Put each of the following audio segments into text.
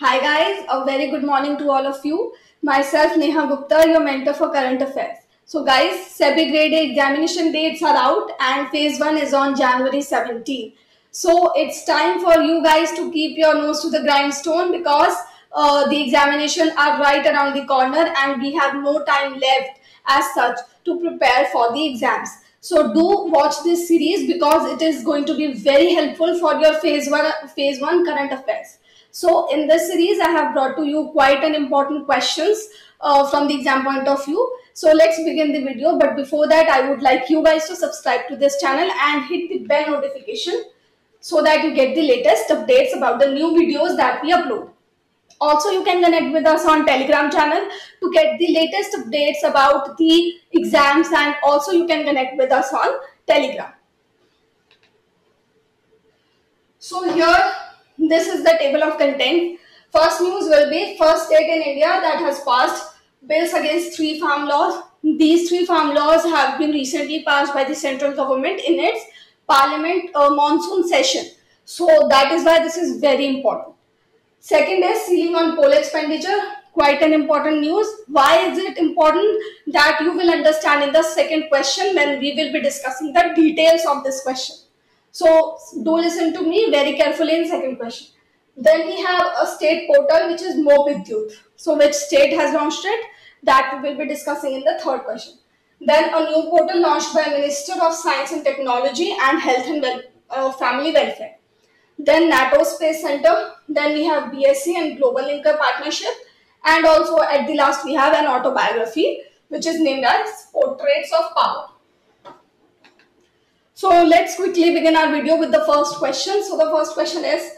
Hi guys, a very good morning to all of you. Myself Neha Gupta, your mentor for current affairs. So guys, SEBI grade A examination dates are out and phase 1 is on January 17. So it's time for you guys to keep your nose to the grindstone because uh, the examination are right around the corner and we have no time left as such to prepare for the exams. So do watch this series because it is going to be very helpful for your phase 1 phase 1 current affairs. So in this series, I have brought to you quite an important questions uh, from the exam point of view. So let's begin the video. But before that, I would like you guys to subscribe to this channel and hit the bell notification so that you get the latest updates about the new videos that we upload. Also, you can connect with us on Telegram channel to get the latest updates about the exams and also you can connect with us on Telegram. So here this is the table of content. First news will be first state in India that has passed bills against three farm laws. These three farm laws have been recently passed by the central government in its parliament uh, monsoon session. So that is why this is very important. Second is ceiling on poll expenditure. Quite an important news. Why is it important? That you will understand in the second question when we will be discussing the details of this question. So do listen to me very carefully in second question. Then we have a state portal which is MoBidyut. So which state has launched it? That we will be discussing in the third question. Then a new portal launched by Minister of Science and Technology and Health and well, uh, Family Welfare. Then NATO Space Center. Then we have BSE and Global Linker Partnership. And also at the last we have an autobiography which is named as Portraits of Power. So let's quickly begin our video with the first question. So the first question is,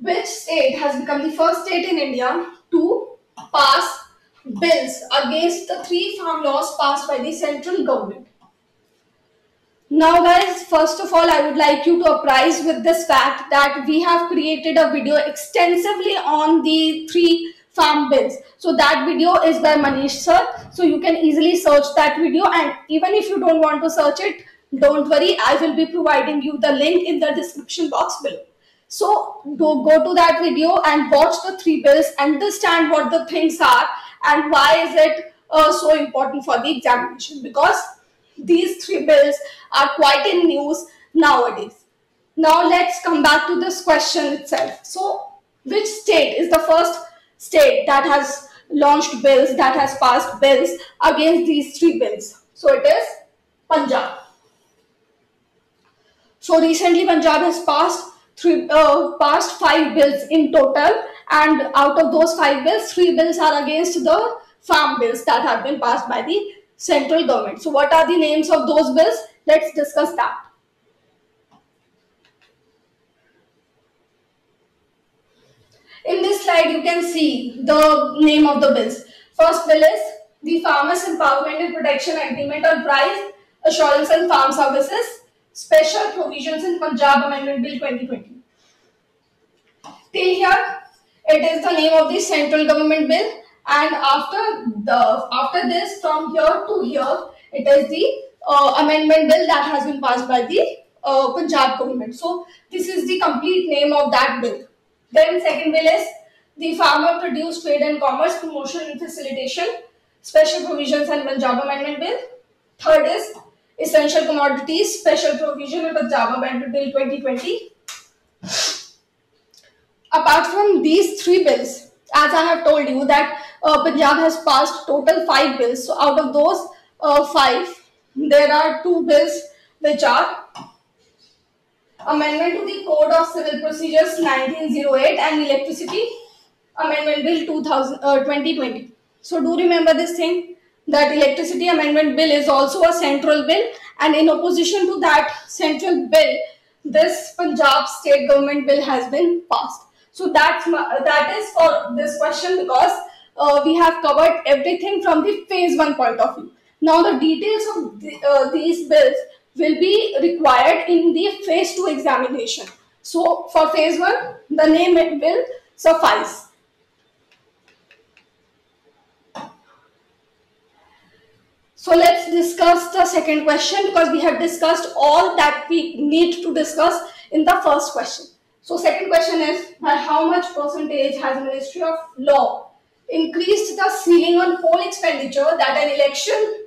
which state has become the first state in India to pass bills against the three farm laws passed by the central government? Now guys, first of all, I would like you to apprise with this fact that we have created a video extensively on the three farm bills. So that video is by Manish sir. So you can easily search that video and even if you don't want to search it, don't worry, I will be providing you the link in the description box below. So go, to that video and watch the three bills, understand what the things are and why is it uh, so important for the examination because these three bills are quite in news nowadays. Now let's come back to this question itself. So which state is the first state that has launched bills, that has passed bills against these three bills? So it is Punjab. So recently Punjab has passed three, uh, passed five bills in total and out of those five bills, three bills are against the farm bills that have been passed by the central government. So what are the names of those bills? Let's discuss that. In this slide, you can see the name of the bills. First bill is the Farmers Empowerment and Protection Agreement on Price Assurance and Farm Services Special Provisions in Punjab Amendment Bill 2020. Till here, it is the name of the central government bill and after the after this from here to here, it is the uh, amendment bill that has been passed by the uh, Punjab government. So this is the complete name of that bill. Then second bill is the Farmer Produce Trade and Commerce Promotion and Facilitation Special Provisions and Punjab Amendment Bill. Third is Essential Commodities Special Provision in Punjab Amendment Bill 2020. Apart from these three bills, as I have told you that uh, Punjab has passed total five bills. So out of those uh, five, there are two bills which are Amendment to the Code of Civil Procedures 1908 and Electricity Amendment Bill 2000, uh, 2020. So do remember this thing that electricity amendment bill is also a central bill. And in opposition to that central bill this punjab state government bill has been passed. So that's that is for this question because uh, we have covered everything from the phase one point of view. Now the details of the, uh, these bills will be required in the phase two examination. So for phase one the name will suffice So let's discuss the second question because we have discussed all that we need to discuss in the first question. So second question is by how much percentage has Ministry of Law increased the ceiling on poll expenditure that an election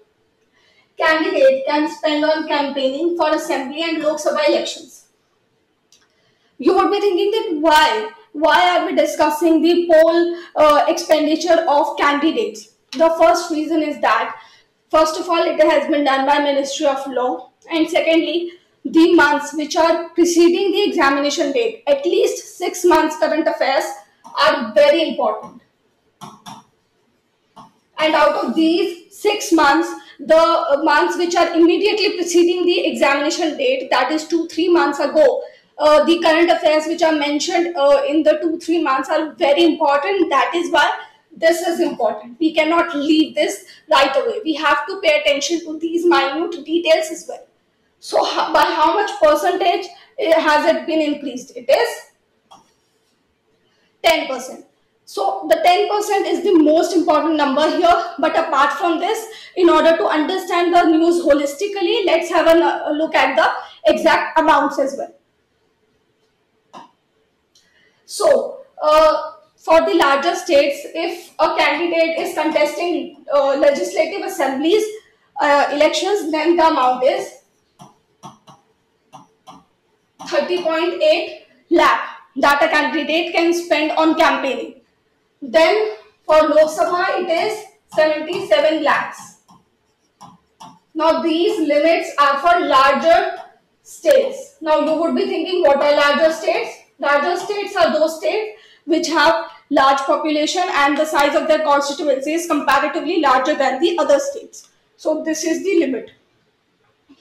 candidate can spend on campaigning for assembly and Lok Sabha elections? You would be thinking that why? Why are we discussing the poll uh, expenditure of candidates? The first reason is that first of all it has been done by Ministry of Law and secondly the months which are preceding the examination date, at least six months current affairs are very important. And out of these six months, the months which are immediately preceding the examination date, that is two, three months ago, uh, the current affairs which are mentioned uh, in the two, three months are very important. That is why this is important. We cannot leave this right away. We have to pay attention to these minute details as well. So by how much percentage eh, has it been increased? It is 10%. So the 10% is the most important number here. But apart from this, in order to understand the news holistically, let's have a look at the exact amounts as well. So uh, for the larger states, if a candidate is contesting uh, legislative assemblies uh, elections, then the amount is 30.8 lakh that a candidate can spend on campaigning. Then for Lok Sabha it is 77 lakhs. Now these limits are for larger states. Now you would be thinking what are larger states? Larger states are those states which have large population and the size of their constituency is comparatively larger than the other states. So this is the limit.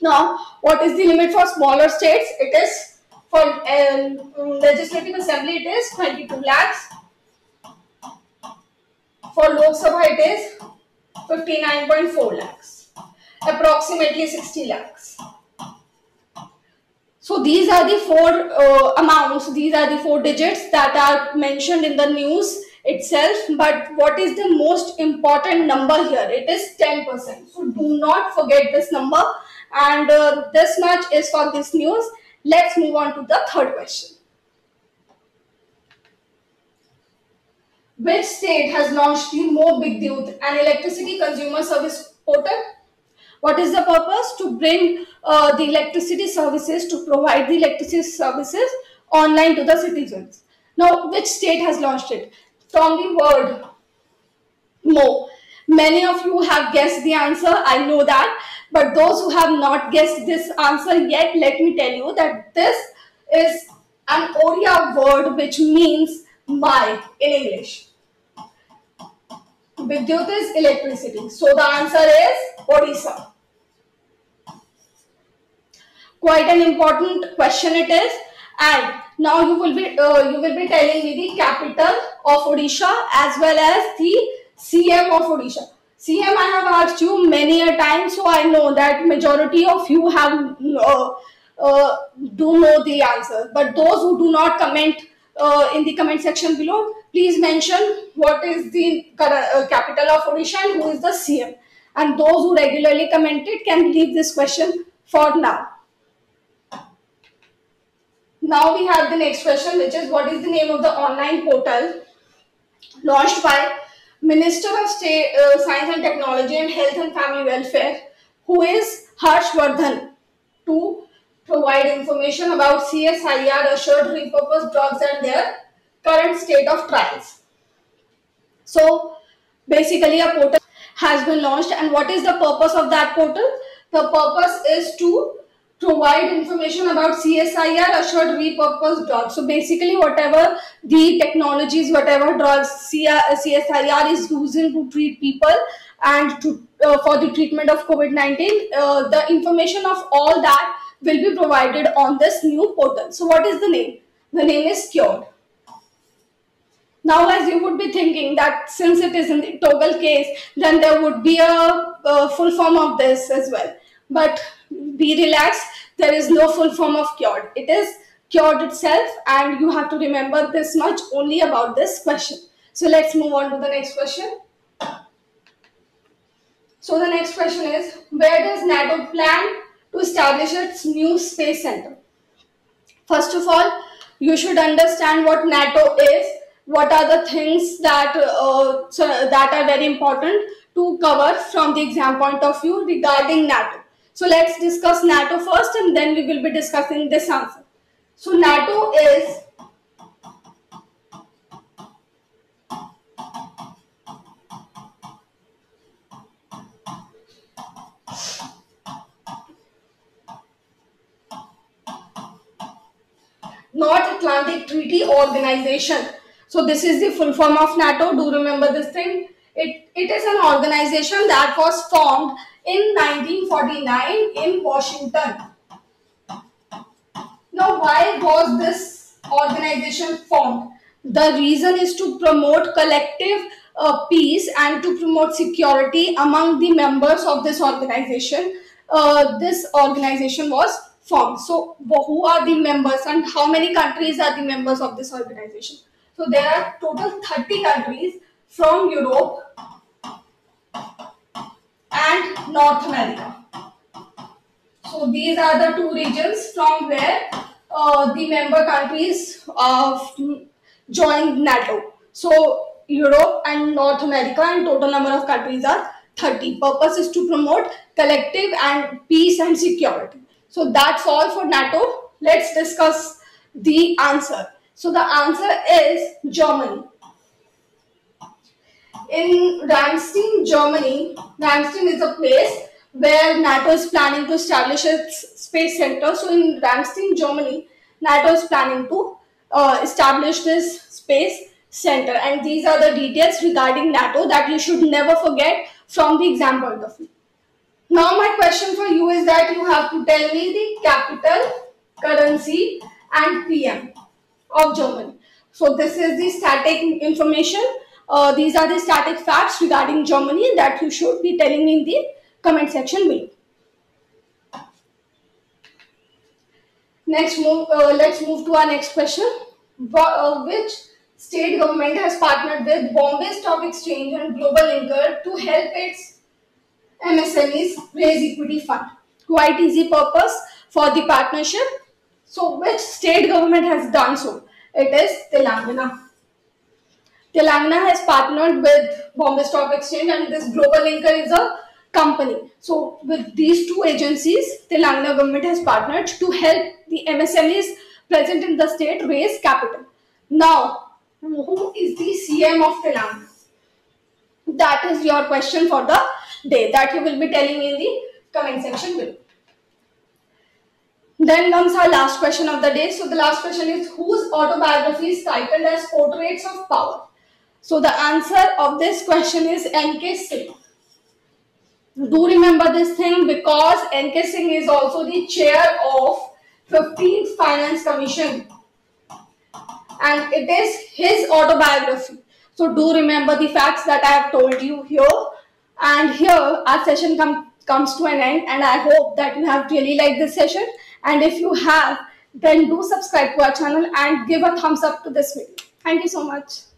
Now, what is the limit for smaller states? It is for um, legislative assembly it is 22 lakhs. For Lok Sabha it is 59.4 lakhs. Approximately 60 lakhs. So these are the four uh, amounts, these are the four digits that are mentioned in the news itself. But what is the most important number here? It is 10%. So do not forget this number and uh, this much is for this news. Let's move on to the third question. Which state has launched the Mo Bidyut, an electricity consumer service portal? What is the purpose? To bring uh, the electricity services, to provide the electricity services online to the citizens. Now, which state has launched it? From the word Mo. Many of you have guessed the answer. I know that. But those who have not guessed this answer yet, let me tell you that this is an Oriya word which means my in English. Vidyut is electricity. So the answer is Odisha. Quite an important question it is. And now you will be uh, you will be telling me the capital of Odisha as well as the CM of Odisha. CM, I have asked you many a time, so I know that majority of you have uh, uh, do know the answer. But those who do not comment uh, in the comment section below, please mention what is the uh, capital of Odisha and who is the CM. And those who regularly commented can leave this question for now. Now we have the next question, which is what is the name of the online portal launched by Minister of State, uh, Science and Technology and Health and Family Welfare, who is Harsh Vardhan, to provide information about CSIR assured repurposed drugs and their current state of trials. So, basically a portal has been launched and what is the purpose of that portal? The purpose is to provide information about CSIR assured repurposed drugs. So basically whatever the technologies, whatever drugs CSIR is using to treat people and to, uh, for the treatment of COVID-19, uh, the information of all that will be provided on this new portal. So what is the name? The name is Cured. Now, as you would be thinking that since it is in the toggle case, then there would be a, a full form of this as well. But be relaxed. There is no full form of cured. It is cured itself and you have to remember this much only about this question. So let's move on to the next question. So the next question is, where does NATO plan to establish its new space center? First of all, you should understand what NATO is, what are the things that uh, so that are very important to cover from the exam point of view regarding NATO. So let's discuss NATO first and then we will be discussing this answer. So NATO is North Atlantic Treaty Organization. So this is the full form of NATO. Do remember this thing. It, it is an organization that was formed in 1949 in Washington. Now why was this organization formed? The reason is to promote collective uh, peace and to promote security among the members of this organization. Uh, this organization was formed. So who are the members and how many countries are the members of this organization? So there are total 30 countries from Europe and North America. So these are the two regions from where uh, the member countries of joined NATO. So Europe and North America and total number of countries are 30. Purpose is to promote collective and peace and security. So that's all for NATO. Let's discuss the answer. So the answer is Germany. In Ramstein, Germany, Ramstein is a place where NATO is planning to establish its space center. So in Ramstein, Germany, NATO is planning to uh, establish this space center. And these are the details regarding NATO that you should never forget from the exam point of view. Now my question for you is that you have to tell me the capital, currency and PM of Germany. So this is the static information. Uh, these are the static facts regarding Germany that you should be telling me in the comment section below. Next move, uh, let's move to our next question. Uh, which state government has partnered with Bombay Stock Exchange and Global Linker to help its MSMEs raise equity fund. Quite easy purpose for the partnership. So which state government has done so? It is Telangana. Telangana has partnered with Bombay Stock Exchange and this Global Linker is a company. So with these two agencies, Telangana government has partnered to help the MSMEs present in the state raise capital. Now, who is the CM of Telangana? That is your question for the day that you will be telling in the comment section below. Then comes our last question of the day. So the last question is whose autobiography is titled as Portraits of Power? So the answer of this question is N.K. Singh. Do remember this thing because N.K. Singh is also the chair of 15th Finance Commission and it is his autobiography. So do remember the facts that I have told you here and here our session com comes to an end and I hope that you have really liked this session. And if you have, then do subscribe to our channel and give a thumbs up to this video. Thank you so much.